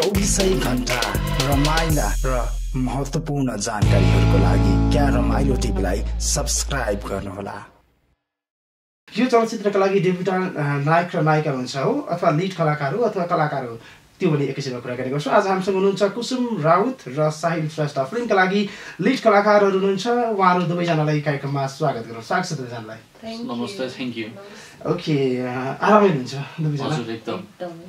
चौबिसै घन्टा रमाइला र महत्त्वपूर्ण जानकारीहरूको लागि क्या रमाइलो टिभीलाई सब्सक्राइब गर्नुहोला। यो चलचित्रका लागि डेब्युटान नायक र नायिका हुन्छ हो अथवा लिड कलाकार हो अथवा कलाकार हो। त्यो भने एकैछिनमा कुराकानी गर्छु आज हामीसँग हुनुहुन्छ कुसुम राउत र साहिल श्रेष्ठ फिल्मका लागि लिड कलाकारहरू हुनुहुन्छ। उहाँहरू दुवैजनालाई कार्यक्रममा स्वागत गरौँ। स्वागत छ दुवैजनालाई। नमस्ते थ्याङ्क यू ओके आरामै हुनुहुन्छ दुवैजना? हजुर एकदम।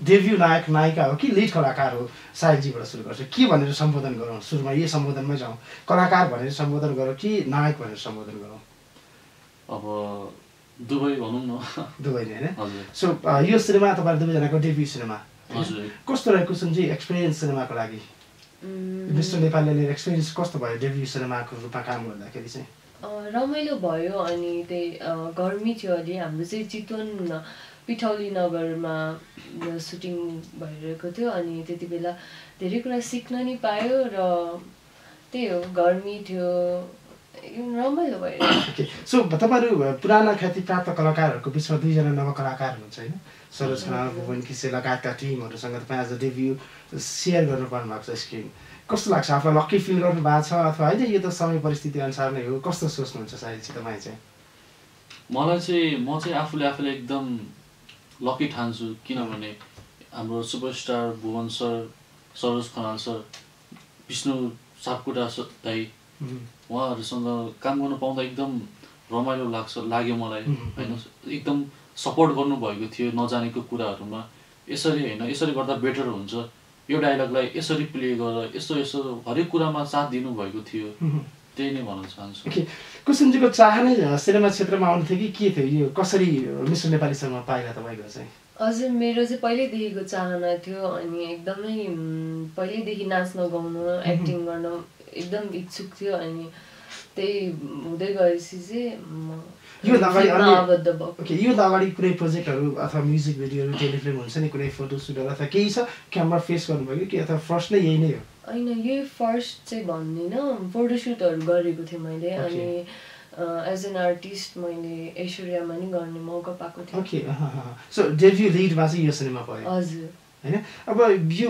डेब्यू नायक नायिका हो कि लिड कलाकार हो साहिलजीबाट सुरु गर्छु। के भनेर सम्बोधन गरौँ? सुरुमा यही सम्बोधनमै जाउँ। कलाकार भनेर सम्बोधन गरौँ कि नायक भनेर सम्बोधन गरौँ? अब दुबई भनौँ न। दुवै नै होइन सो यो सिनेमा तपाईँहरू दुवैजनाको डेब्यू सिनेमा। कस्तो रह्यो कुसुमजी एक्सपिरियन्स सिनेमाको लागि? मिस्टर नेपालीले एक्सपिरियन्स कस्तो भयो डेब्यू सिनेमाको रूपमा काम गर्दाखेरि चाहिँ? रमाइलो भयो अनि त्यही गर्मी थियो अलि हाम्रो चाहिँ चितवन पिठौली नगरमा सुटिङ भइरहेको थियो अनि त्यति बेला धेरै कुरा सिक्न नि पायो र त्यही हो गर्मी थियो। रमाइलो भयो। ओके सो तपाईँहरू पुराना ख्यातिप्राप्त कलाकारहरूको बिचमा दुईजना नवकलाकार हुनुहुन्छ होइन? सरोज खनाल भुवन किसे लगायतका टिमहरूसँग तपाईँ आज डेब्यू सेयर गर्नु पर्नु भएको छ स्क्रिन। कस्तो लाग्छ? आफूलाई लक्की फिल गर्नु भएको छ अथवा होइन यो त समय परिस्थिति अनुसार नै हो? कस्तो सोच्नुहुन्छ सायद चाहिँ तपाईँ चाहिँ? मलाई चाहिँ म चाहिँ आफूले आफूलाई एकदम लकी ठान्छु किनभने हाम्रो superstar Bhuwan sir Saroj Khanal sir Bishnu Sapkota दाई. उहाँहरूसँग काम गर्नु पाउँदा एकदम रमाइलो लाग्छ लाग्यो मलाई. होइन? एकदम सपोर्ट गर्नुभएको थियो नजानेको कुराहरूमा। यसरी होइन यसरी गर्दा बेटर हुन्छ। यो डायलगलाई यसरी प्ले गर यस्तो यस्तो हरेक कुरामा साथ दिनुभएको थियो. त्यही नै भन्न चाहन्छु। ओके। कुसुमजीको चाहनै सिनेमा क्षेत्रमा आउनु थियो कि के थियो? यो कसरी मिस्टर नेपालीसँग पाइला तपाईँको चाहिँ? हजुर मेरो चाहिँ पहिल्यैदेखिको चाहना थियो अनि एकदमै पहिल्यैदेखि नाच्न गाउन एक्टिङ गर्न एकदम इच्छुक थियो अनि त्यही हुँदै गएपछि चाहिँ म योभन्दा अगाडि ओके योभन्दा अगाडि कुनै प्रोजेक्टहरू अथवा म्युजिक भिडियोहरू टेलिफिल्म हुन्छ नि कुनै फोटोसुटहरू अथवा केही छ क्यामरा फेस गर्नुभयो कि अथवा फर्स्ट नै यही नै हो? होइन यही फर्स्ट चाहिँ भन्दिनँ फोटोसुटहरू गरेको थिएँ मैले. अनि एज एन आर्टिस्ट मैले ऐश्वर्यामा नि गर्ने मौका पाएको थिएँ। ओके सो डेब्यू लिडमा चाहिँ यो सिनेमा भयो। हजुर। होइन? अब यो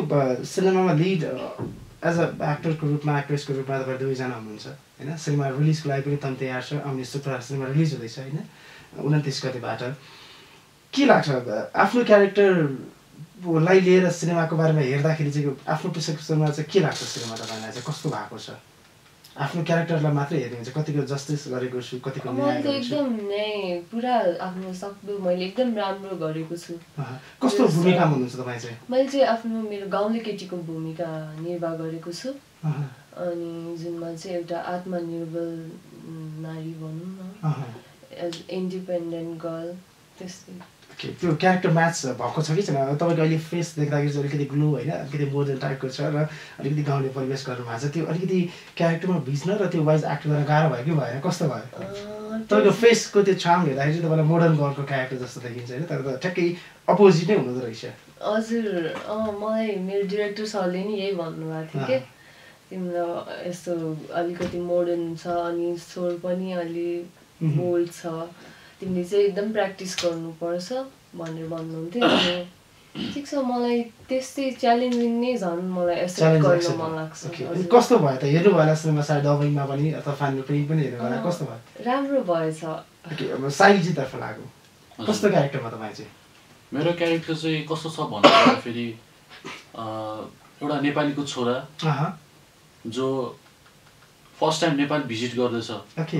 सिनेमामा लिड एज अ एक्टरको रूपमा एक्ट्रेसको रूपमा तपाईँ दुवैजना हुनुहुन्छ होइन? सिनेमा रिलिजको लागि पनि तम तयार छ आउने शुक्रबार सिनेमा रिलिज हुँदैछ होइन? उन्तिस गतिबाट। के लाग्छ? आफ्नो क्यारेक्टरलाई लिएर सिनेमाको बारेमा हेर्दाखेरि चाहिँ आफ्नो पुस्तकमा चाहिँ के लाग्छ सिनेमा तपाईँलाई? चाहिँ कस्तो भएको छ? आफ्नो क्यारेक्टरलाई मात्रै हेर्ने हुन्छ। कतिको जस्टिस गरेको छु कतिको मैले एकदम न्याय पुरा आफ्नो सक्दो मैले एकदम राम्रो गरेको छु। कस्तो भूमिकामा हुनुहुन्छ तपाईँ चाहिँ? मैले चाहिँ आफ्नो मेरो गाउँले केटीको भूमिका निर्वाह गरेको छु। अनि जुनमा चाहिँ एउटा आत्मनिर्भर नारी भनौँ न। एज इन्डिपेन्डेन्ट गर्ल त्यस्तै। त्यो क्यारेक्टर म्याच भएको छ कि छैन? तपाईँको अहिले फेस देख्दाखेरि चाहिँ अलिकति ग्लो होइन? अलिकति मोडर्न टाइपको छ र अलिकति गाउँले परिवेश गर्नु भएको छ। त्यो अलिकति क्यारेक्टरमा भिज्न र त्यो वाइज एक्ट गर्न गाह्रो भयो कि भएन? कस्तो भयो? तपाईँको फेसको त्यो छाम हेर्दाखेरि चाहिँ तपाईँलाई मोडर्न गर्लको क्यारेक्टर जस्तो देखिन्छ होइन? तर त ठ्याक्कै अपोजिटै हुँदो रहेछ। हजुर मलाई मेरो डिरेक्टर सरले नि यही भन्नुभएको थियो। कि? तिम्रो यस्तो अलिकति मोडर्न छ अनि स्वर पनि अलि। बोल्ड छ। तिमीले चाहिँ एकदम प्र्याक्टिस गर्नुपर्छ भनेर भन्नुहुन्थ्यो। अनि ठिक छ मलाई त्यस्तै च्यालेन्जिङ नै झन् मलाई एक्सेप्ट गर्न मन लाग्छ। कस्तो भयो त? हेर्नु भयो होला सिनेमा सायद डबिङमा पनि अथवा फाइनल प्रिन्ट पनि हेर्नु भयो होला कस्तो भयो? राम्रो भएछ। साइजीतर्फ लाग्यो। कस्तो क्यारेक्टरमा तपाईँ चाहिँ? मेरो क्यारेक्टर चाहिँ कस्तो छ भन्दाखेरि एउटा नेपालीको छोरा जो फर्स्ट टाइम नेपाल भिजिट गर्दैछ.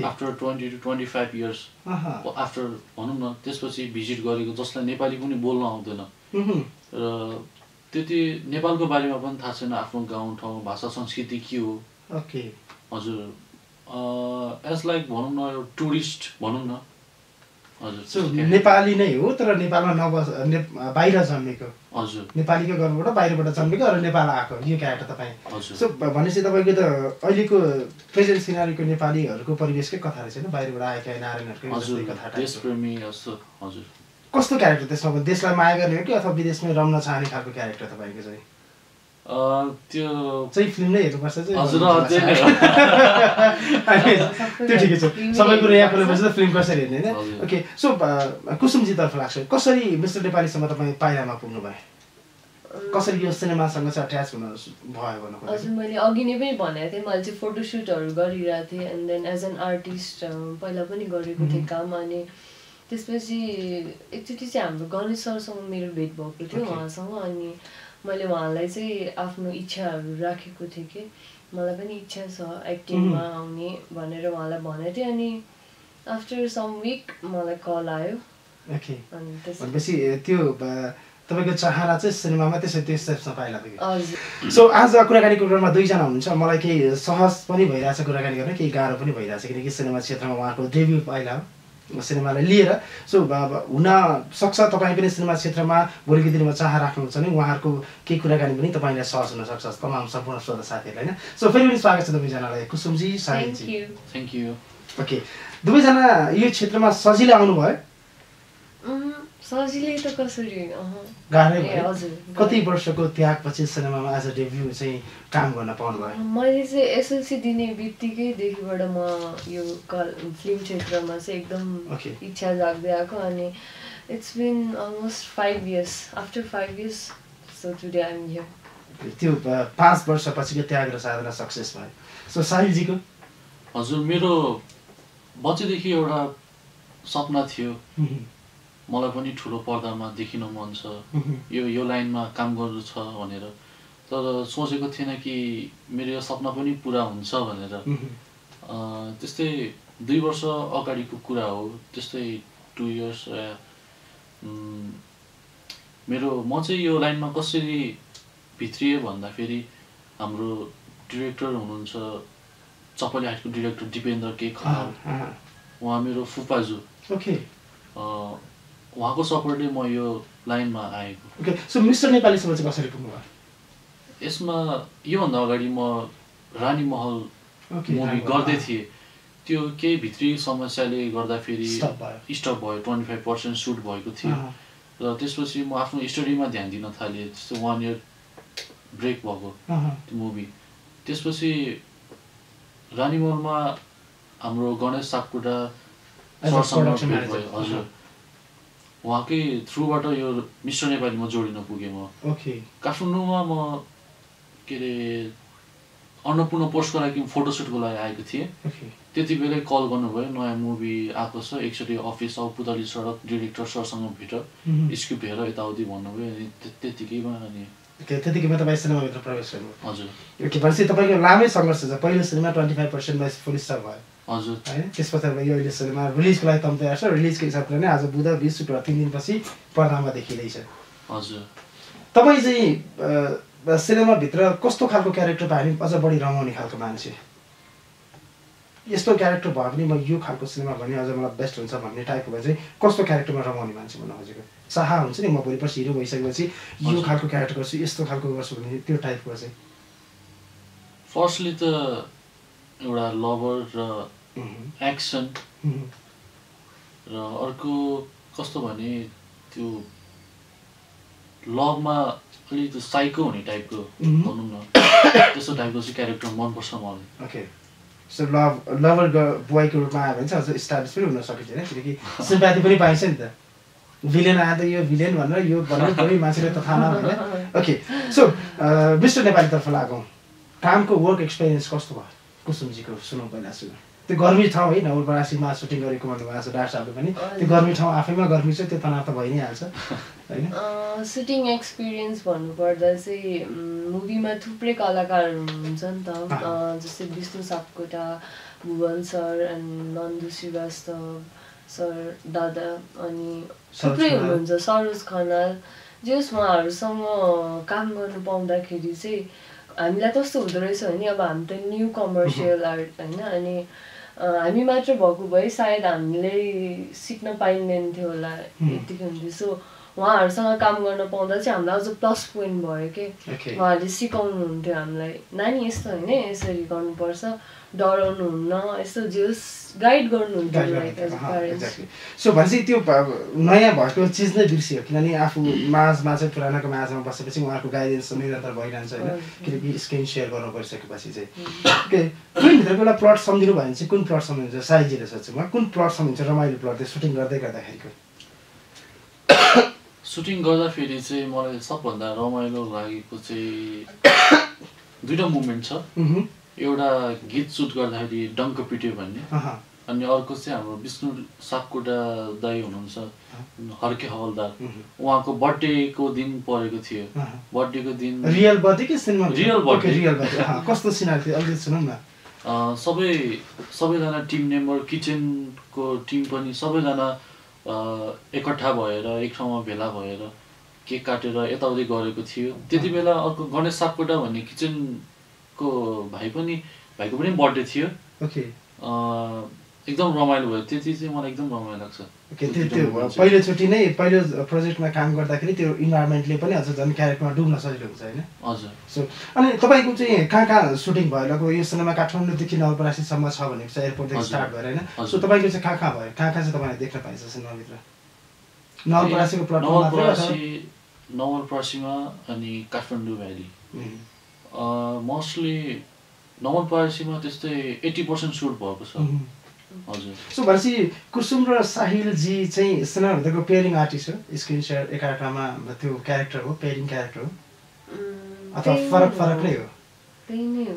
After twenty to twenty five years after भनौँ न त्यसपछि भिजिट गरेको जसलाई नेपाली पनि बोल्न आउँदैन। मह्म, र त्यति नेपालको बारेमा पनि थाहा छैन आफ्नो गाउँ ठाउँ भाषा संस्कृति के हो। हजुर। एज लाइक भनौँ न टुरिस्ट भनौँ न। सो नेपाली नै हो तर नेपालमा नबस ने बाहिर जन्मेको। हजुर। नेपालीको गर्भबाट बाहिरबाट जन्मेको र नेपाल आएको यो क्यारेक्टर तपाईँ। सो भनेपछि तपाईँको त अहिलेको प्रेजेन्ट सिनारीको नेपालीहरूको परिवेशकै कथा रहेछ होइन बाहिरबाट आएका नारायणहरूको कथा कस्तो क्यारेक्टर त्यसमा? देशलाई माया गर्ने हो कि अथवा विदेशमै रम्न चाहने खालको क्यारेक्टर तपाईँको चाहिँ? त्यो चाहिँ फिल्म नै हेर्नुपर्छ हजुर त्यो ठिकै छ। सबै कुरो यहाँ कुरोपछि त फिल्म कसरी हेर्ने होइन। ओके सो कुसुमजीतर्फ लाग्छ। कसरी मिस्टर नेपालीसम्म तपाईँ पाइलामा पुग्नु भयो? कसरी यो सिनेमासँग चाहिँ अट्याच हुन भयो भन्नु? हजुर मैले अघि नै पनि भनेको थिएँ। मैले चाहिँ फोटोसुटहरू गरिरहेको थिएँ and then as an artist पहिला पनि गरेको थिएँ काम अनि त्यसपछि एकचोटि चाहिँ हाम्रो गणेश सरसँग मेरो भेट भएको थियो. उहाँसँग अनि मैले उहाँलाई चाहिँ आफ्नो इच्छाहरू राखेको थिएँ कि मलाई पनि इच्छा छ एक्टिङमा आउने भनेर उहाँलाई भनेको थिएँ अनि आफ्टर सम विक मलाई कल आयो। त्यस भनेपछि त्यो तपाईँको चाहना चाहिँ सिनेमामा त्यसै त्यो स्टेप्समा पाइला पुग्यो सो आज कुराकानीको क्रममा दुईजना हुनुहुन्छ। मलाई केही सहज पनि भइरहेछ कुराकानी गर्न केही गाह्रो पनि भइरहेछ किनकि सिनेमा क्षेत्रमा उहाँको डेब्यू पहिला हो। सिनेमालाई लिएर सो अब हुन सक्छ तपाईँ पनि सिनेमा क्षेत्रमा भोलिको दिनमा चाह राख्नुहुन्छ भने उहाँहरूको केही कुराकानी पनि तपाईँलाई सहज हुनसक्छ तमाम सम्पूर्ण श्रोता साथीहरूलाई होइन? सो फेरि पनि स्वागत छ दुवैजनालाई Kusumji Sahilji you thank you okay दुवैजना यो क्षेत्रमा सजिलै आउनुभयो। सजिलै त कसरी हजुर कति वर्षको त्यागपछि सिनेमामा एज अ डेब्यू चाहिँ काम गर्न पाउनुभयो? मैले चाहिँ एसएलसी दिने बित्तिकैदेखिबाट म यो कल फिल्म क्षेत्रमा चाहिँ एकदम. इच्छा जाग्दै आएको अनि it's been almost five years after five years so today I'm here त्यो पाँच वर्षपछिको त्याग र साधना सक्सेस भयो। सो साहिलजीको? हजुर मेरो बच्चैदेखि एउटा सपना थियो। मलाई पनि ठुलो पर्दामा देखिन मन छ। यो यो लाइनमा काम गर्नु छ भनेर। तर सोचेको थिएन कि मेरो यो सपना पनि पुरा हुन्छ भनेर। त्यस्तै दुई वर्ष अगाडिको कुरा हो। त्यस्तै टु इयर्स मेरो म चाहिँ यो लाइनमा कसरी भित्रिएँ भन्दाखेरि हाम्रो डिरेक्टर हुनुहुन्छ चपले हाटको डिरेक्टर दिपेन्द्र के खनाल उहाँ मेरो फुपाजु। ओके उहाँको सपोर्टले म यो लाइनमा आएको। ओके सो मिस्टर नेपालीसम्म चाहिँ कसरी पुग्नुभयो? यसमा योभन्दा अगाडि म रानी महल मुभी गर्दै थिएँ। त्यो केही भित्री समस्याले गर्दाखेरि भयो। स्टप भयो ट्वेन्टी फाइभ पर्सेन्ट सुट भएको थियो। अँ, र त्यसपछि म आफ्नो स्टडीमा ध्यान दिन थालेँ त्यस्तो वान इयर ब्रेक भएको अँ, त्यो मुभी त्यसपछि रानी महलमा हाम्रो गणेश सापकोटा। भयो। हजुर। उहाँकै थ्रुबाट यो मिस्टर नेपालीमा जोडिन पुगेँ म। ओके काठमाडौँमा म के अरे अन्नपूर्ण पोस्टको लागि फोटोसुटको लागि आएको थिएँ। त्यति बेलै कल गर्नुभयो नयाँ मुभी आएको छ एकचोटि अफिस आऊ पुतली सडक डिरेक्टर सरसँग भेट Mhm. स्क्रिप्ट हेर यताउति भन्नुभयो अनि त्य- त्यत्तिकैमा अनि त्यतिकैमा तपाईँ सिनेमाभित्र प्रवेश गर्नुभयो। हजुर। भनेपछि तपाईँको लामै सङ्घर्ष छ। पहिलो सिनेमा ट्वेन्टी फाइभ पर्सेन्टमा फुल स्टार भयो। हजुर। होइन त्यसपछि अब यो अहिले सिनेमा रिलिजको लागि तम तयार छ। रिलिजको हिसाबले नै आज बुध बिस शुक्रबार तिन दिनपछि पर्दामा देखिँदैछ। हजुर। तपाईँ चाहिँ सिनेमाभित्र कस्तो खालको क्यारेक्टर पायो भने अझ बढी रमाउने खालको मान्छे? यस्तो क्यारेक्टर भयो भने म यो खालको सिनेमा भने अझ मलाई बेस्ट हुन्छ भन्ने टाइपको भए चाहिँ कस्तो क्यारेक्टरमा रमाउने मान्छे भन्नु खोजेको? चाह हुन्छ नि म भोलि पर्सि हिरो भइसकेपछि यो। खालको क्यारेक्टर गर्छु यस्तो खालको गर्छु भने त्यो टाइपको चाहिँ। फर्स्टली त एउटा लभर र एक्सन उहुँ, र अर्को कस्तो भने त्यो लभमा अलिक साइको हुने टाइपको Mhm. भनौँ न। त्यस्तो टाइपको चाहिँ क्यारेक्टर मनपर्छ मलाई। ओके सो लभ लभर बोयको रूपमा आयो भने चाहिँ अझ इस्टाब्लिस पनि हुन सकिन्छ होइन किनकि सिम्प्याथी पनि पाइन्छ नि त। भिलेन आयो त यो भिलेन भनेर यो भनेर कोही मान्छेले त थाहा नभएर ओके सो मिस्टर नेपालीतर्फ लागौँ। कामको वर्क एक्सपिरियन्स कस्तो भयो? कुसुमजीको सुनौँ पहिला सुनौँ। त्यो गर्मी ठाउँ है नवलपरासीमा सुटिङ गरेको भन्नुभएको छ डाक्टर साहबले पनि त्यो गर्मी ठाउँ आफैमा गर्मी छ त्यो तनाव त भइ नै हाल्छ होइन सुटिङ एक्सपिरियन्स भन्नुपर्दा चाहिँ मुभीमा थुप्रै कलाकारहरू हुनुहुन्छ नि त। जस्तै Vishnu Sapkota Bhuwan sir and Nandu Shrivastava sir दादा अनि थुप्रै। हुनुहुन्छ। सरोज खनाल जस उहाँहरूसँग काम गर्नु पाउँदाखेरि चाहिँ हामीलाई कस्तो हुँदो रहेछ भने अब हामी त न्यू कमर्सियल आर्ट होइन? अनि हामी मात्र भएको भए सायद हामीले सिक्न पाइँदैन थियो होला यतिकै हुन्थ्यो। सो उहाँहरूसँग काम गर्न पाउँदा चाहिँ हामीलाई अझ प्लस पोइन्ट भयो कि? उहाँहरूले सिकाउनुहुन्थ्यो हामीलाई। नानी यस्तो होइन यसरी गर्नुपर्छ डराउनु हुन्न यस्तो जेस गाइड गर्नुहुन्थ्यो सो भनेपछि त्यो नयाँ भएको चिज नै बिर्सियो किनभने आफू माझमा चाहिँ पुरानाको माझमा बसेपछि उहाँहरूको गाइडेन्स निरन्तर भइरहन्छ होइन। किनकि स्क्रिन सेयर गर्नु परिसकेपछि चाहिँ। ओके फिल्मभित्रको एउटा प्लट सम्झिनु भयो भने चाहिँ कुन प्लट सम्झिन्छ? साइजीले सोध्छु म कुन प्लट सम्झिन्छ? रमाइलो प्लट त्यो सुटिङ गर्दै गर्दाखेरिको सुटिङ गर्दाखेरि चाहिँ मलाई सबभन्दा रमाइलो लागेको चाहिँ दुइटा मुभमेन्ट छ। एउटा गीत सुट गर्दाखेरि डङ्क पिट्यो भन्ने अनि अर्को चाहिँ हाम्रो विष्णु सापकोटा दाई हुनुहुन्छ हर्के हवलदार। उहाँको बर्थडेको दिन परेको थियो। बर्थडेको दिन रियल बर्थडे कि cinema real birthday. Real birthday. कस्तो सिनारी थियो? अलिकति सुनौँ न। अ, सबै सबैजना टिम मेम्बर किचनको टिम पनि सबैजना एकट्ठा भएर एक ठाउँमा भेला भएर केक काटेर यताउति गरेको थियो। त्यति बेला अर्को गणेश सापकोटा भन्ने किचनको भाइ पनि भाइको पनि बर्थडे थियो। एकदम रमाइलो भयो। त्यति चाहिँ मलाई एकदम रमाइलो लाग्छ। ओके त्यो। पहिलोचोटि नै पहिलो प्रोजेक्टमा काम गर्दाखेरि त्यो इन्भाइरोमेन्टले पनि अझ झन् क्यारेक्टरमा डुब्न सजिलो हुन्छ होइन? हजुर। सो अनि तपाईँको चाहिँ कहाँ कहाँ सुटिङ भयो? अब यो सिनेमा काठमाडौँदेखि नवलपरासीसम्म छ भनेको चाहिँ एयरपोर्टदेखि। स्टार्ट भएर होइन। सो तपाईँको चाहिँ कहाँ कहाँ भयो? कहाँ कहाँ चाहिँ तपाईँले देख्न पाइन्छ सिनेमाभित्र? नवलपरासीको नवलपरासी नवलपरासीमा अनि काठमाडौँ भ्याली। मोस्टली नवलपरासीमा त्यस्तै एट्टी पर्सेन्ट सुट भएको छ। सो भनेपछि कुसुम र साहिलजी चाहिँ सिनेमाभित्रको पेयरिङ आर्टिस्ट हो। स्क्रिन सेयर एकाअर्कामा त्यो क्यारेक्टर हो पेयरिङ क्यारेक्टर हो। अथवा फरक फरक नै हो।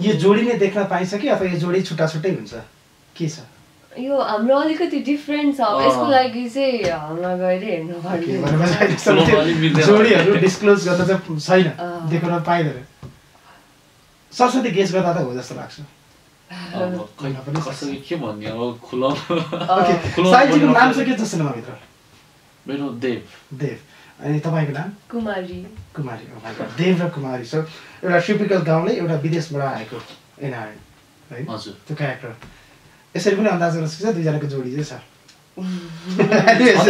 यो जोडी नै देख्न पाइन्छ कि अथवा यो जोडी छुट्टा छुट्टै हुन्छ? के छ? यो हाम्रो अलिकति डिफ्रेन्ट छ। यसको लागि चाहिँ गएर हेर्नु पर्ने। जोडीहरू डिस्क्लोज गर्न चाहिँ छैन। देखाउन पाइँदैन। सरस्वती गेस गर्दा त हो जस्तो लाग्छ। के भन्ने अब पर्ने नाम। चाहिँ के छ सिनेमाभित्र मेरो देव देव अनि तपाईँको नाम कुमारी कुमारी. देव र कुमारी सो एउटा टिपिकल गाउँले एउटा विदेशबाट आएको एनआर है हजुर त्यो क्यारेक्टर यसरी पनि अन्दाज गर्न सक्छ दुईजनाको जोडी चाहिँ छ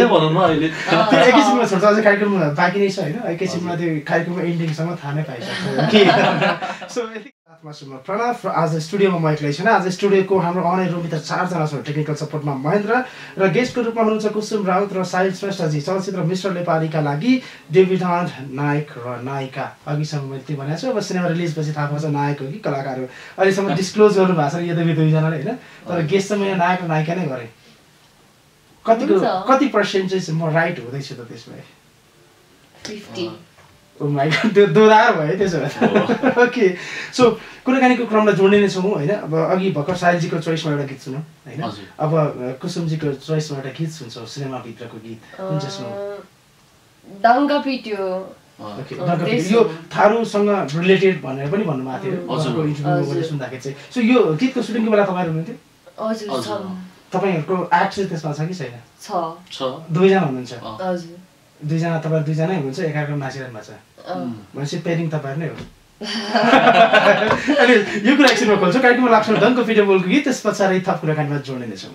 भनौँ न अहिले त्यो एकैछिनमा छोड्छ अझै कार्यक्रम बाँकी नै छ होइन एकैछिनमा त्यो कार्यक्रमको इन्डिङसम्म थाहा नै पाइसक्छ प्रणव र आज स्टुडियोमा म एक्लै छैन आज स्टुडियोको हाम्रो अनलाइन रुमभित्र चारजना छौँ टेक्निकल सपोर्टमा महेन्द्र र गेस्टको रूपमा हुनुहुन्छ कुसुम राउत र साहिल श्रेष्ठजी चलचित्र मिस्टर नेपालीका लागि डेब्युटान्ट नायक र नायिका अघिसम्म मैले त्यो भनेको छु अब सिनेमा रिलिजपछि थाहा पाउँछ नायक हो कि कलाकार हो अहिलेसम्म डिस्क्लोज गर्नु भएको छ यद्यपि दुईजनाले होइन तर गेस्ट चाहिँ मैले नायक र नायिका नै गरेँ कतिको। कति पर्सेन्ट चाहिँ म राइट हुँदैछु त त्यसमा? फिफ्टी। Oh my God, त्यो दोधार भयो त्यसो भए ओके सो कुराकानीको क्रमलाई जोड्ने नै छौँ होइन? अब अघि भर्खर साहिलजीको चोइसमा एउटा गीत सुनौँ होइन। अब कुसुमजीको चोइसमा एउटा गीत सुन्छौँ सिनेमाभित्रको गीत। कुन चाहिँ सुनौँ डङ्गा पिट्यो यो सुनौँ। थारूसँग रिलेटेड भनेर पनि भन्नुभएको थियो। सुन्दाखेरि चाहिँ। सो यो गीतको सुटिङको बेला तपाईँहरू हुनुहुन्थ्यो? हजुर छ हजुर। तपाईँहरूको चाहिँ त्यसमा छ कि छैन? छ। छ। दुईजना हुनुहुन्छ? दुईजना तपाईँहरू दुईजना हुनुहुन्छ? एकाअर्कामा नाचिरहनु भएको छ भनेपछि पेरिङ तपाईँहरू नै हो। अनि यो कुरा एकछिनमा खोल्छौँ। कार्यक्रममा लाग्छ डङ्को फिटेबलको गीत त्यस पछाडि थप कुराकानीमा जोड्ने नै छौँ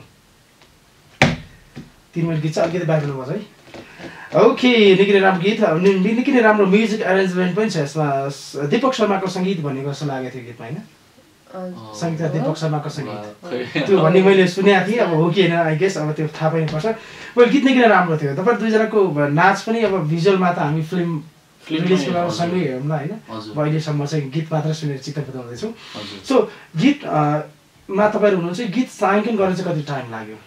तिन मिनट गीत चाहिँ अलिकति ब्याकग्राउन्ड पर्छ है। ओके निकै नै राम्रो गीत अनि नि- निकै नै राम्रो म्युजिक एरेन्जमेन्ट पनि छ यसमा। दिपक शर्माको सङ्गीत भनेको जस्तो लागेको थियो गीतमा होइन। सङ्गीत दिपक शर्माको सङ्गीत। त्यो भन्ने मैले सुनेको थिएँ अब हो कि होइन आई गेस अब त्यो थाहा पनि पर्छ। मैले गीत निकै नै राम्रो थियो। तपाईँ दुईजनाको नाच पनि अब भिजुअलमा त हामी फिल्म रिलिज। सँगै हेरौँला होइन? अहिलेसम्म चाहिँ गीत मात्र सुनेर चित्त बुझाउँदैछौँ सो गीत अ, मा तपाईँहरू हुनुहुन्छ गीत साङ्कन गर्न चाहिँ कति टाइम लाग्यो?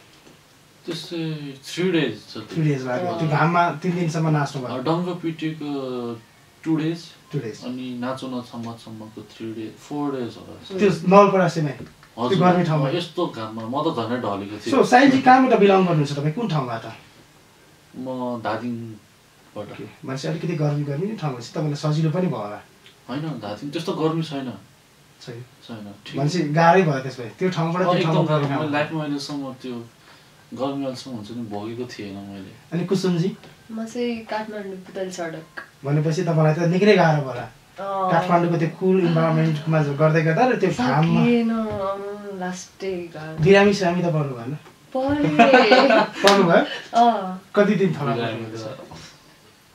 त्यस्तै थ्री डेज थ्री डेज लाग्यो। त्यो घाममा तिन दिनसम्म नाच्नु भयो डङ्ग पिटीको टु डेज अनि नाचो नसम्मसम्मको थ्री डेज फोर डेज होला। त्यो नलपरासीमै त्यो गर्मी ठाउँमा। यस्तो घाममा म त झनै ढलेको सो थिएँ साइन्जी कहाँबाट बिलङ गर्नुहुन्छ तपाईँ। कुन ठाउँबाट म धादिङबाट मान्छे अलिकति गर्मी गर्मी नै ठाउँमा तपाईँलाई सजिलो पनि भयो होला। होइन धादिङ त्यस्तो गर्मी छैन। छैन। छैन मान्छे गाह्रै भयो त्यसो भए त्यो ठाउँबाट लाइफमा अहिलेसम्म त्यो गर्मी अहिलेसम्म हुन्छ नि भोगेको थिएन मैले। अनि कुसुमजी? म चाहिँ काठमाडौँ पुतल सडक। भनेपछि तपाईँलाई त निकै नै गाह्रो होला। काठमाडौँको त्यो कुल इन्भाइरोमेन्टमा गर्दै गर्दा र त्यो घाममा। लास्टै गाह्रो। बिरामी सिरामी त पर्नु भएन। परे पर्नु भयो? अँ, कति दिन थला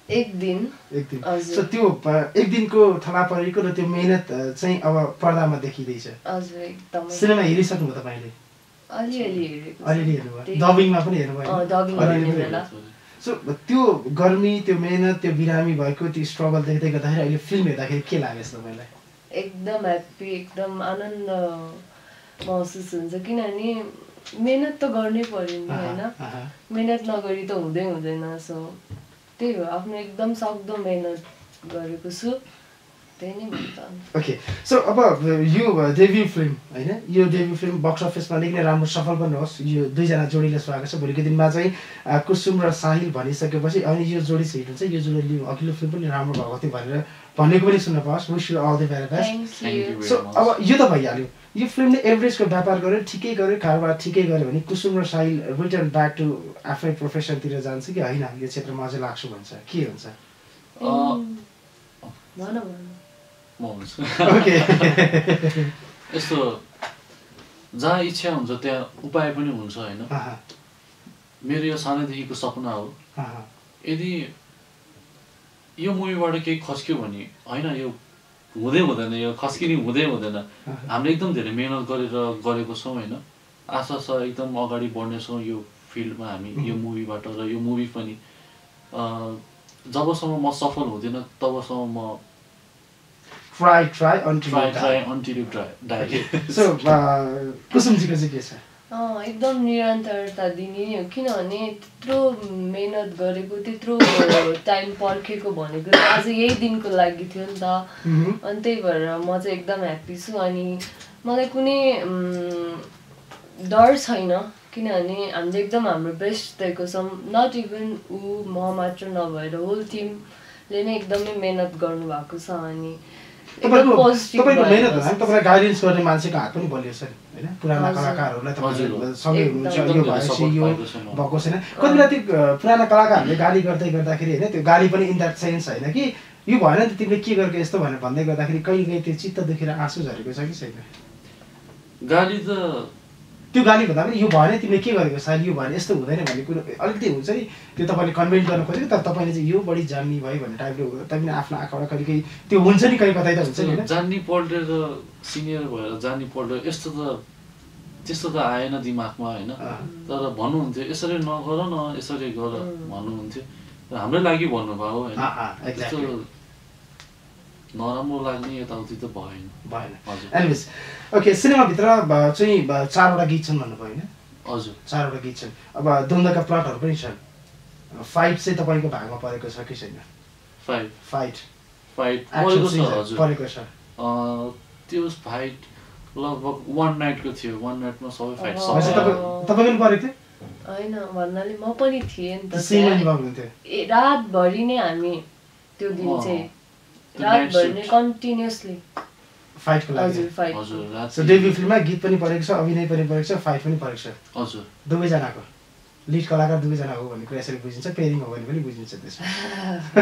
एक दिन। एक दिन। सो त्यो एक दिनको थला परेको र त्यो मेहनत चाहिँ अब पर्दामा देखिँदैछ। हजुर एकदमै। सिनेमा हेरिसक्नुभयो तपाईँले? अलिअलि हेरेको डबिङमा पनि हेर्नुभयो। सो त्यो गर्मी त्यो मेहनत त्यो बिरामी भएको त्यो स्ट्रगल देख्दै गर्दाखेरि अहिले फिल्म हेर्दाखेरि के लागेछ तपाईँलाई? एकदम ह्याप्पी एकदम आनन्द महसुस हुन्छ। किनभने मिहिनेत त गर्नै पर्यो नि होइन। मिहिनेत नगरी त हुँदै हुँदैन। सो त्यही हो आफ्नो एकदम सक्दो मेहनत गरेको छु। ओके सो अब यो डेब्यु फिल्म होइन? यो डेब्यु फिल्म बक्स अफिसमा निकै नै राम्रो सफल पनि होस् यो दुईजना जोडीले स्वागत छ भोलिको दिनमा चाहिँ अ, कुसुम र साहिल भनिसकेपछि अनि यो जोडी चाहिँ हुन्छ। यो जोडीले अघिल्लो फिल्म पनि राम्रो भएको थियो भनेर भनेको पनि सुन्न पाओस् wish you all the very best. So. अब यो त भइहाल्यो। यो फिल्मले एभरेजको व्यापार गर्यो ठिकै गर्यो कारोबार ठिकै गर्यो भने कुसुम र साहिल रिटर्न ब्याक टु आफ्नै प्रोफेसनतिर जान्छ कि? होइन यो क्षेत्रमा अझै लाग्छु भन्छ। के हुन्छ? भन। म ओके यस्तो जहाँ इच्छा हुन्छ त्यहाँ उपाय पनि हुन्छ होइन। मेरो यो सानैदेखिको सपना हो। यदि यो मुभीबाट केही खस्क्यो भने होइन यो हुँदै हुँदैन यो खस्किने हुँदै हुँदैन। हामीले एकदम धेरै मिहिनेत गरेर गरेको छौँ होइन। आशा छ एकदम अगाडि बढ्नेछौँ यो फिल्डमा हामी यो मुभीबाट र यो मुभी पनि। जबसम्म म सफल हुँदिनँ तबसम्म म try try until try try until you try die so कुसुमजीको चाहिँ के छ एकदम निरन्तरता दिने नै हो। किनभने त्यत्रो मेहनत गरेको त्यत्रो टाइम पर्खेको भनेको आज यही दिनको लागि थियो नि त। मह्म, अनि त्यही भएर म चाहिँ एकदम ह्याप्पी छु। अनि मलाई कुनै डर छैन। किनभने हामीले एकदम हाम्रो बेस्ट दिएको छौँ। नट इभन ऊ म मात्र नभएर होल टिमले नै एकदमै मेहनत गर्नुभएको छ। अनि तपाईँको तपाईँको मेहनत छ। तपाईँलाई गाइडेन्स गर्ने मान्छेको हात पनि बलियो छ नि होइन पुराना। कलाकारहरूलाई। तपाईँले सँगै हुनुहुन्छ यो भएपछि यो। भएको छैन कति बेला त्यो पुराना कलाकारहरूले गाली गर्दै गर्दाखेरि होइन त्यो गाली पनि इन द्याट सेन्स होइन कि यो भएन नि त तिमीले के गरेको यस्तो भनेर भन्दै गर्दाखेरि कहिले कहीँ त्यो चित्त दुखेर आँसु झरेको छ कि छैन गाली त त्यो गाली भन्दा पनि यो भएन तिमीले के गरेको सायद यो भएन यस्तो हुँदैन भन्ने कुरो अलिकति हुन्छ नि। त्यो तपाईँले कन्भेन्ट गर्न खोजेको तर तपाईँले चाहिँ यो बढी जान्ने भयो भन्ने टाइपले हो तपाईँ आफ्नो आँखाबाट कहिले कहीँ त्यो हुन्छ नि कहीँ कतै त हुन्छ नि जान्ने पल्टेर सिनियर भएर जान्ने पल्टेर यस्तो त त्यस्तो त आएन दिमागमा होइन। तर भन्नुहुन्थ्यो यसरी नगर न यसरी गर. भन्नुहुन्थ्यो। र हाम्रै लागि भन्नुभयो होइन अँ, अँ, त्यस्तो exactly. नराम्रो लाग्ने यताउति त भएन। भएन। हजुर। एनिवेज ओके सिनेमाभित्र चाहिँ चारवटा गीत छन् भन्नुभयो होइन? हजुर। चारवटा गीत छन्। अब द्वन्द्वका प्लटहरू पनि छन्। फाइट चाहिँ तपाईँको भागमा परेको छ कि छैन? फाइट फाइट परेको छ सिन हजुर। परेको छ। अँ, त्यो फाइट लगभग वान नाइटको थियो। वान नाइटमा सबै फाइट तपाईँ पनि परेको थियो? होइन भन्नाले म पनि थिएँ नि त रातभरि नै हामी त्यो दिन। चाहिँ फिल्ममा गीत पनि परेको छ अभिनय पनि परेको छ फाइट पनि परेको छ। हजुर। दुवैजनाको। लिड कलाकार दुवैजना हो भन्ने कुरा यसरी बुझिन्छ पेरिङ हो भने पनि बुझिन्छ त्यसमा।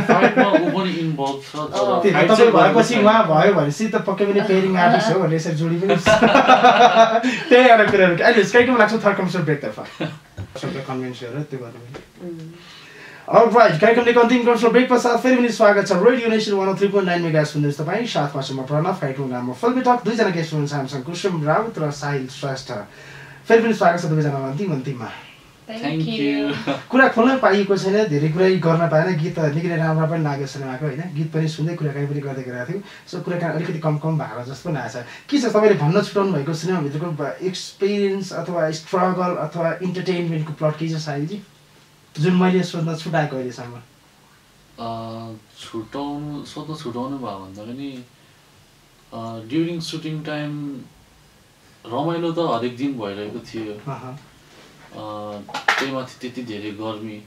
तपाईँ भएपछि उहाँ। भयो भनेपछि त पक्कै पनि पेरिङ आर्टिस्ट हो भनेर यसरी जोडी पनि त्यही एउटा कुराहरू अहिले कहीँ लाग्छ थर्ड कमिसर ब्रेकतर्फ कन्भेन्स गरेर त्यो गर्नु राइट कार्यक्रमले अन्तिम कमिसर ब्रेक पश्चात फेरि पनि स्वागत छ। Radio Nation one three point nine mega सुन्दैछ तपाईँ। साथमा छु म प्रणव। फाइटको नाममा फिल्मी टक दुईजना गेस्ट हुनुहुन्छ हामीसँग कुसुम राउत र साहिल श्रेष्ठ। फेरि पनि स्वागत छ दुवैजनामा अन्तिम अन्तिममा। कुरा खोल्न पाइएको छैन धेरै कुरै गर्न पाएन। गीत त निकै राम्रो पनि लाग्यो सिनेमाको होइन? गीत पनि सुन्दै कुराकानी पनि गर्दै गरेको थियौँ। सो कुराकानी अलिकति कम कम भएको जस्तो पनि आएको छ के छ तपाईँले भन्न छुटाउनु भएको सिनेमाभित्रको एक्सपिरियन्स अथवा स्ट्रगल अथवा इन्टरटेनमेन्टको प्लट के छ साहिलजी? जुन मैले सोध्न छुटाएको अहिलेसम्म? अँ, छुटाउनु सोध्न छुटाउनु भयो भन्दा पनि ड्युरिङ सुटिङ टाइम रमाइलो त हरेक दिन भइरहेको थियो। त्यही माथि त्यति धेरै गर्मी।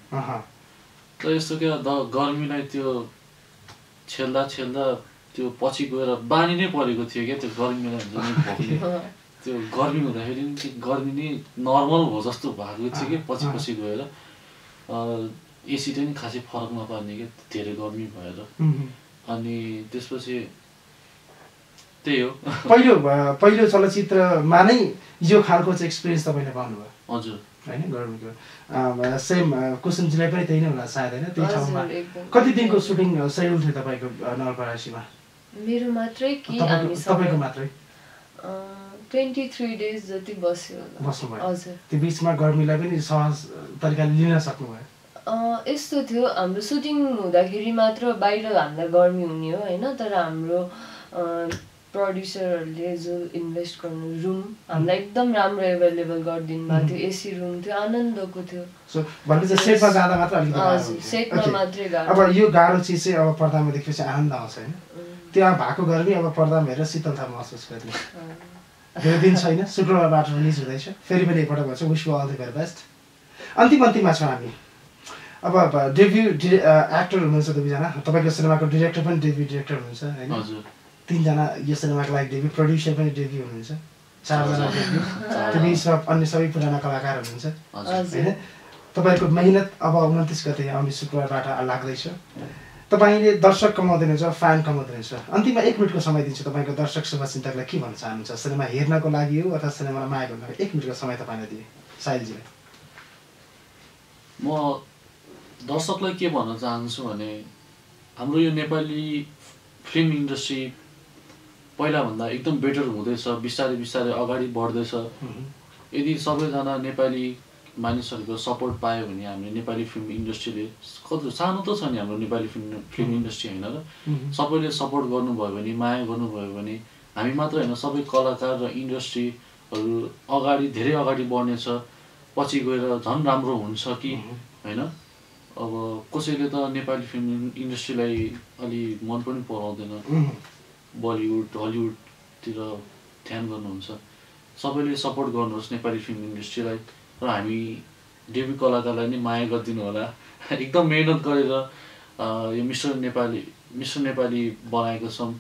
त यस्तो क्या द गर्मीलाई त्यो छेल्दा छेल्दा त्यो पछि गएर बानी नै परेको थियो क्या त्यो गर्मीलाई हुन्छ त्यो गर्मी हुँदाखेरि गर्मी नै नर्मल हो जस्तो भएको थियो कि पछि पछि गएर। एसी चाहिँ नि खासै फरक नपार्ने क्या धेरै गर्मी भएर अनि त्यसपछि त्यही हो। पहिलो पहिलो चलचित्रमा नै यो खालको चाहिँ एक्सपिरियन्स तपाईँले पाउनुभयो? हजुर। होइन गर्मीको सेम कुसुमजीलाई पनि त्यही नै होला सायद होइन? त्यही ठाउँमा। कति दिनको सुटिङ सेड्युल थियो तपाईँको अ, नवलपरासीमा? मेरो मात्रै कि तपाईँको मात्रै? ट्वेन्टी थ्री डेज जति बस्यो हजुर। त्यो बिचमा गर्मीलाई पनि सहज तरिकाले लिन सक्नुभयो यस्तो थियो। हाम्रो सुटिङ हुँदाखेरि मात्र बाहिर हामीलाई गर्मी हुने हो होइन? तर हाम्रो प्रड्युसरहरूले जो इन्भेस्ट गर्नु रुम हामीलाई एकदम राम्रो एभाइलेबल गरिदिनु भएको थियो। एसी रुम थियो। आनन्दको थियो। सेटमा मात्र अब यो गाह्रो चिज चाहिँ अब पर्दामा देखेपछि आनन्द आउँछ होइन? त्यो भएको गर्मी अब पर्दामा हेरेर शीतलता महसुस गर्ने। धेरै दिन छैन। शुक्रबारबाट रिलिज हुँदैछ। फेरि पनि एकपल्ट भन्छु wish all the very best अन्तिम अन्तिममा छौँ हामी। अब अब डेब्यु एक्टर हुनुहुन्छ दुईजना तपाईँको सिनेमाको डिरेक्टर पनि डेब्यु डिरेक्टर हुनुहुन्छ होइन? तिनजना यो सिनेमाको लागि डेब्यु प्रड्युसर पनि डेब्यु हुनुहुन्छ। चारजना डेब्यु त्यो बिचमा अन्य सबै पुराना कलाकार हुनुहुन्छ। होइन? तपाईँको मेहनत अब उन्तिस गते आउने शुक्रबारबाट लाग्दैछ। तपाईँले दर्शक कमाउँदै हुनुहुन्छ फ्यान कमाउँदै हुनुहुन्छ अन्तिममा एक मिनटको समय दिन्छु तपाईँको दर्शक शुभचिन्तकलाई के भन्न चाहनुहुन्छ? सिनेमा हेर्नको लागि हो अथवा सिनेमालाई माया गर्नको लागि एक मिनटको समय तपाईँलाई दिएँ। साहिलजीलाई। म दर्शकलाई के भन्न चाहन्छु भने हाम्रो यो नेपाली फिल्म इन्डस्ट्री पहिलाभन्दा एकदम बेटर हुँदैछ बिस्तारै बिस्तारै अगाडि बढ्दैछ। यदि सबैजना नेपाली मानिसहरूको सपोर्ट पायो भने हामीले नेपाली फिल्म इन्डस्ट्रीले कति सानो त छ नि हाम्रो नेपाली फिल्म फिल्म इन्डस्ट्री होइन र सबैले सपोर्ट गर्नुभयो भने माया गर्नुभयो भने हामी मात्र होइन सबै कलाकार र इन्डस्ट्रीहरू अगाडि धेरै अगाडि बढ्नेछ पछि गएर झन् राम्रो हुन्छ कि होइन? अब कसैले त नेपाली फिल्म इन्डस्ट्रीलाई अलि मन पनि पराउँदैन। बलिउड हलिउडतिर ध्यान गर्नुहुन्छ। सबैले सपोर्ट गर्नुहोस् नेपाली फिल्म इन्डस्ट्रीलाई। र हामी डेबी कलाकारलाई नै माया गरिदिनु होला। एकदम मिहिनेत गरेर यो मिस्टर नेपाली मिस्टर नेपाली बनाएको छौँ।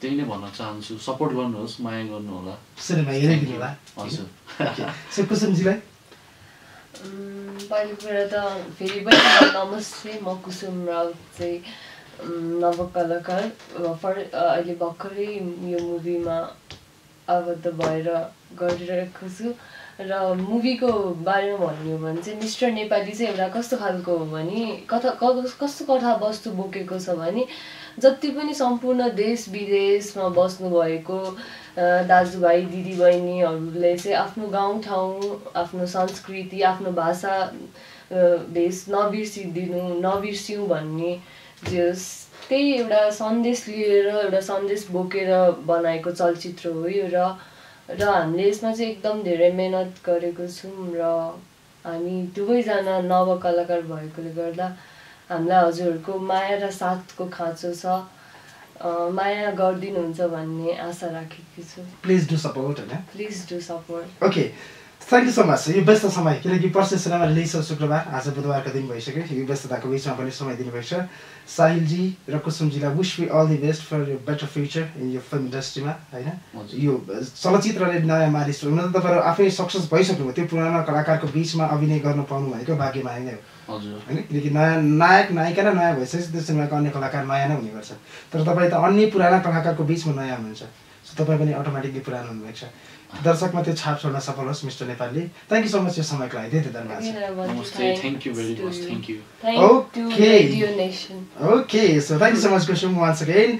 त्यही नै भन्न चाहन्छु। सपोर्ट गर्नुहोस् माया गर्नु होला। हजुर। पहिलो कुरा त फेरि पनि नमस्ते। म कुसुम राउत चाहिँ नवकलाकार। फर अहिले भर्खरै यो मुभीमा आबद्ध भएर गरिरहेको छु। र मुभीको बारेमा भन्नु हो भने चाहिँ मिस्टर नेपाली चाहिँ एउटा कस्तो खालको हो भने कथा कस्तो कथा वस्तु बोकेको छ भने जति पनि सम्पूर्ण देश विदेशमा बस्नुभएको दाजुभाइ दिदीबहिनीहरूले चाहिँ आफ्नो गाउँठाउँ आफ्नो संस्कृति आफ्नो भाषा भेष नबिर्सिदिनु नबिर्स्यौँ भन्ने जस त्यही एउटा सन्देश लिएर एउटा सन्देश बोकेर बनाएको चलचित्र हो यो र र हामीले यसमा चाहिँ एकदम धेरै मेहनत गरेको छौँ र हामी दुवैजना नवकलाकार भएकोले गर्दा हामीलाई हजुरहरूको माया र साथको खाँचो छ। माया गरिदिनुहुन्छ भन्ने आशा राखेकी छु। प्लिज डु सपोर्ट होइन? Please do support okay thank you so much यो व्यस्त समय किनकि पर्सि सिनेमा रिलिज छ शुक्रबार आज बुधबारको दिन भइसक्यो यो व्यस्तताको बिचमा पनि समय दिनुभएको छ साहिलजी र कुसुमजीलाई wish we all the best for यो बेटर फ्युचर इन यो फिल्म इन्डस्ट्रीमा होइन। यो चलचित्रले नयाँ मानिस हुन त तपाईँहरू आफै सक्सेस भइसक्नुभयो त्यो पुरानो कलाकारको बिचमा अभिनय गर्न पाउनु भनेको भाग्यमानी नै हो होइन किनकि नयाँ नायक नायिका र नयाँ भइसकेपछि त्यो सिनेमाको अन्य कलाकार नयाँ नै हुने गर्छ तर तपाईँ त अन्य पुराना कलाकारको बिचमा नयाँ हुनुहुन्छ सो तपाईँ पनि अटोमेटिकली पुरानो हुनुभएको छ दर्शकमा त्यो छाप छोड्न सफल होस् मिस्टर नेपालले थ्याङ्क यू सो मच यो समयको लागि। धेरै धन्यवाद। Okay so thank you so much Kusum once again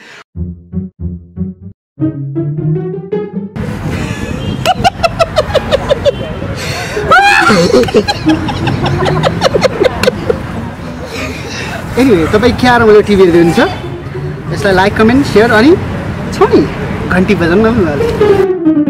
anyway तपाईँ के आएर मैले टिभी हेर्दै हुनुहुन्छ। यसलाई लाइक कमेन्ट सेयर अनि छ नि घन्टी बजाउनु न